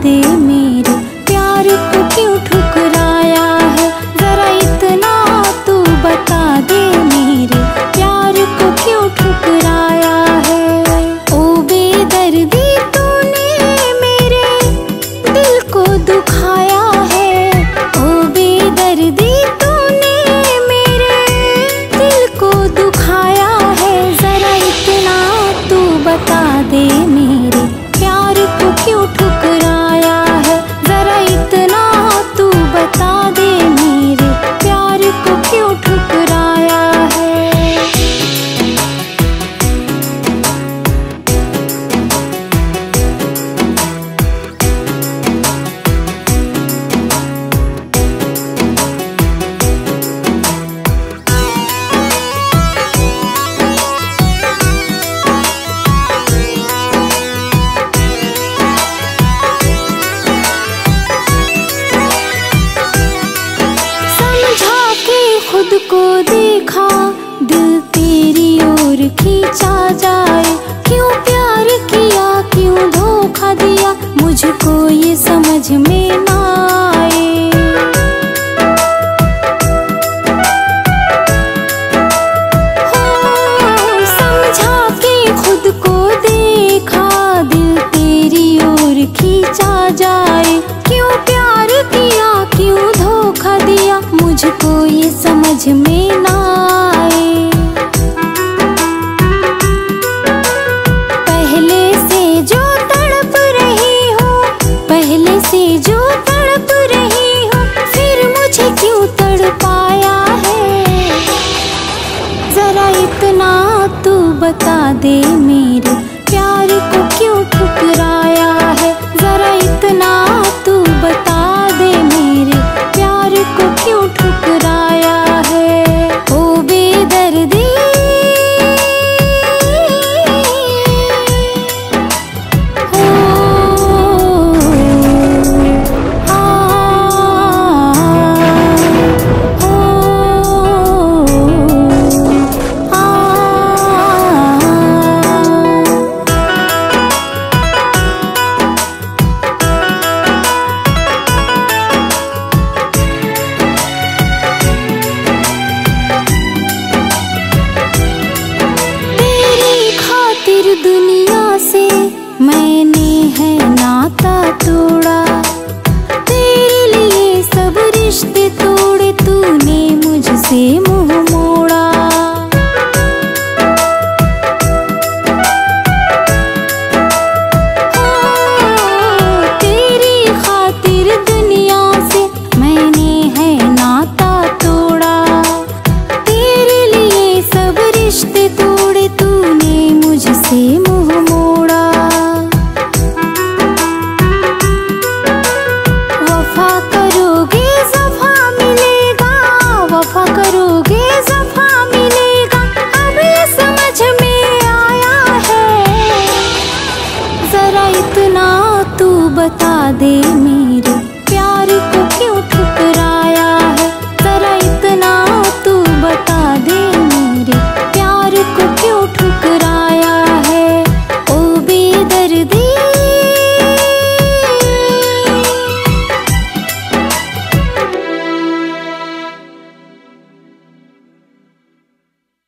दे मेरे। प्यार को क्यों ठुकराया है? जरा इतना तू बता दे मेरे। प्यार को क्यों ठुकराया है? ओ बेदर्दी तूने मेरे दिल को दुखाया है। ओ बेदर्दी तूने मेरे दिल को दुखाया है। जरा इतना तू बता दे मेरे। प्यार को क्यों ठुकराया खुद को देखा, दिल तेरी ओर खींचा जाए। क्यों प्यार किया, क्यों धोखा दिया, मुझको ये समझ में बता दे मेरे बता दे मेरे